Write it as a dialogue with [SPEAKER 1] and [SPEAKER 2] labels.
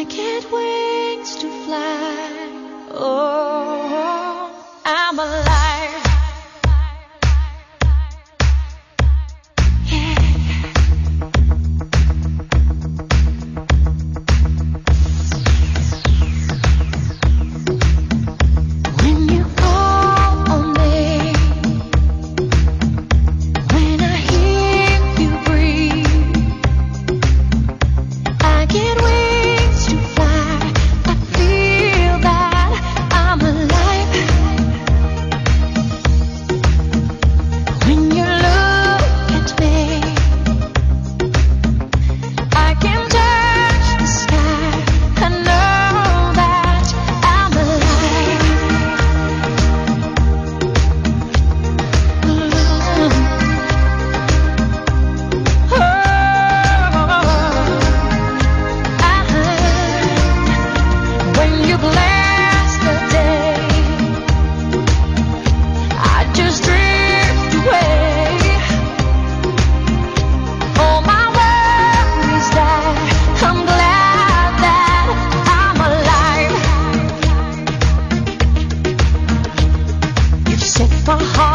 [SPEAKER 1] I can't wait. 放好